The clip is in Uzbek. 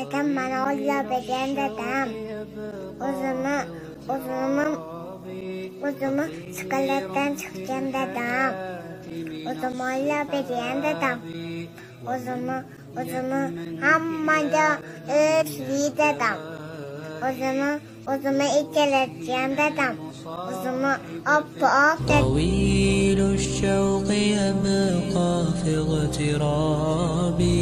Dadam o'ylab bergan dadam. O'zini, o'zini, o'zini shokoladdan chiqqan dadam. o'zimni o'ylab bergan dadam. O'zini, o'zini hammaga o'tli dadam. O'zini, o'zini ikkalatgan dadam. O'zini oppoq dadam. طويل الشوق يبقى في اغترابي